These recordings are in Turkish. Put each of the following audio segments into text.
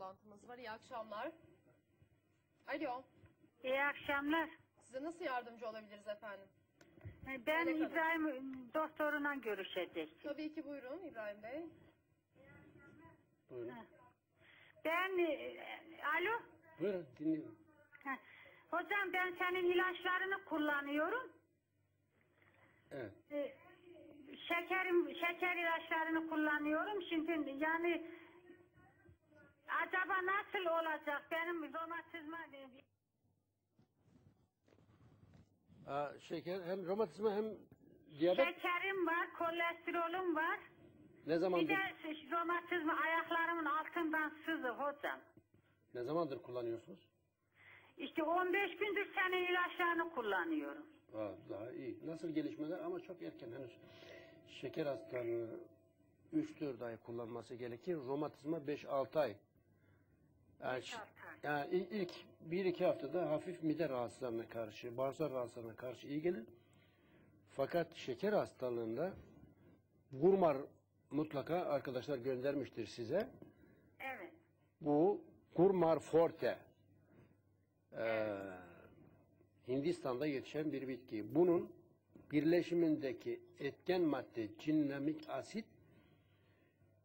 bağlantımız var. İyi akşamlar. Alo. İyi akşamlar. Size nasıl yardımcı olabiliriz efendim? Ben Melek Hanım. İbrahim doktoruna görüşecektim. Tabii ki buyurun İbrahim Bey. Buyurun. Ben, e, alo? Buyurun dinliyorum. Heh. Hocam ben senin ilaçlarını kullanıyorum. Evet. E, Şekerim, şeker ilaçlarını kullanıyorum. Şimdi yani acaba nasıl olacak benim romatizma Aa, şeker hem romatizma hem diyabet şekerim var, kolesterolüm var. ne Bir zamandır de romatizma ayaklarımın altından sızı hocam. ne zamandır kullanıyorsunuz? İşte 15 gündür senin ilaçlarını kullanıyorum. Aa, daha iyi. Nasıl gelişmeler ama çok erken henüz. Şeker hastalığı 3-4 ay kullanması gerekir. Romatizma 5-6 ay. Yani, ş- altı ay. yani il- ilk 1-2 haftada hafif mide rahatsızlarına karşı, bağırsak rahatsızlarına karşı iyi gelir. Fakat şeker hastalığında Gurmar mutlaka arkadaşlar göndermiştir size. Evet. Bu Gurmar Forte. Ee, Hindistan'da yetişen bir bitki. Bunun birleşimindeki etken madde cinnamik asit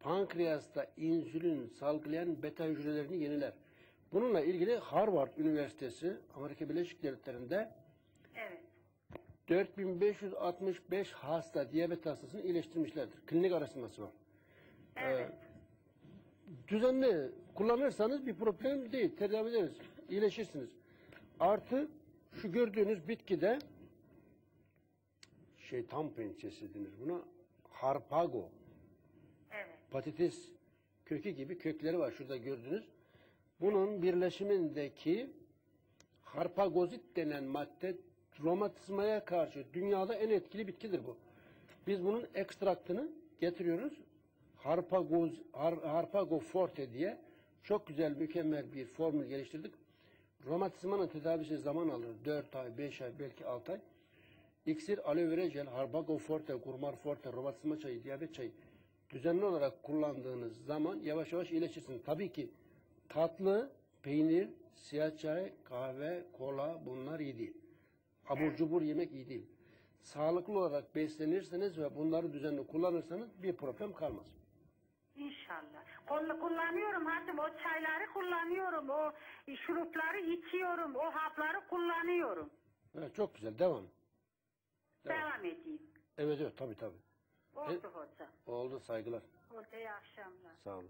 pankreasta insülin salgılayan beta hücrelerini yeniler. Bununla ilgili Harvard Üniversitesi Amerika Birleşik Devletleri'nde Evet. 4565 hasta diyabet hastasını iyileştirmişlerdir. Klinik araştırması var. Evet. düzenli kullanırsanız bir problem değil. Tedavi ederiz. İyileşirsiniz. Artı şu gördüğünüz bitkide şeytan pençesi denir buna. Harpago. Patates kökü gibi kökleri var şurada gördüğünüz. Bunun birleşimindeki harpagozit denen madde romatizmaya karşı dünyada en etkili bitkidir bu. Biz bunun ekstraktını getiriyoruz. Harpagoz, har, Harpago forte diye çok güzel, mükemmel bir formül geliştirdik. Romatizmanın tedavisi zaman alır. 4 ay, 5 ay, belki 6 ay. İksir, aloe vera jel, Harbago forte, Gurmar forte, romatizma çayı, diyabet çayı düzenli olarak kullandığınız zaman yavaş yavaş iyileşirsin. Tabii ki tatlı, peynir, siyah çay, kahve, kola bunlar iyi değil. Abur cubur yemek iyi değil. Sağlıklı olarak beslenirseniz ve bunları düzenli kullanırsanız bir problem kalmaz. İnşallah. Kul- Kullanıyorum hatta o çayları kullanıyorum. O şurupları içiyorum. O hapları kullanıyorum. Evet, çok güzel. Devam. Devam. Devam edeyim. Evet evet tabii tabii. Oldu Evet. hocam. Oldu saygılar. İyi akşamlar. Sağ olun.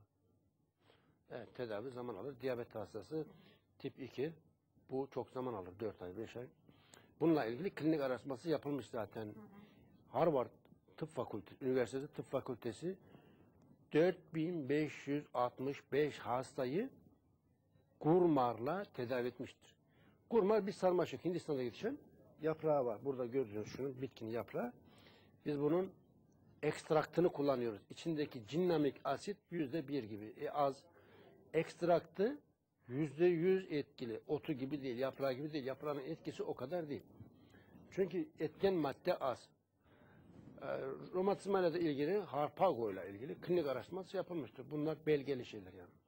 Evet tedavi zaman alır. Diyabet hastası tip 2. Bu çok zaman alır. 4 ay 5 ay. Bununla ilgili klinik araştırması yapılmış zaten. Harvard Tıp Fakültesi, Üniversitesi Tıp Fakültesi 4565 hastayı gurmarla tedavi etmiştir. Gurmar bir sarmaşık Hindistan'da yetişen yaprağı var. Burada gördüğünüz şunun bitkinin yaprağı. Biz bunun ekstraktını kullanıyoruz. İçindeki cinnamik asit yüzde bir gibi. E az. Ekstraktı yüzde yüz etkili. Otu gibi değil, yaprağı gibi değil. Yaprağın etkisi o kadar değil. Çünkü etken madde az. E, romatizma ile de ilgili, Harpago ile ilgili klinik araştırması yapılmıştır. Bunlar belgeli şeyler yani.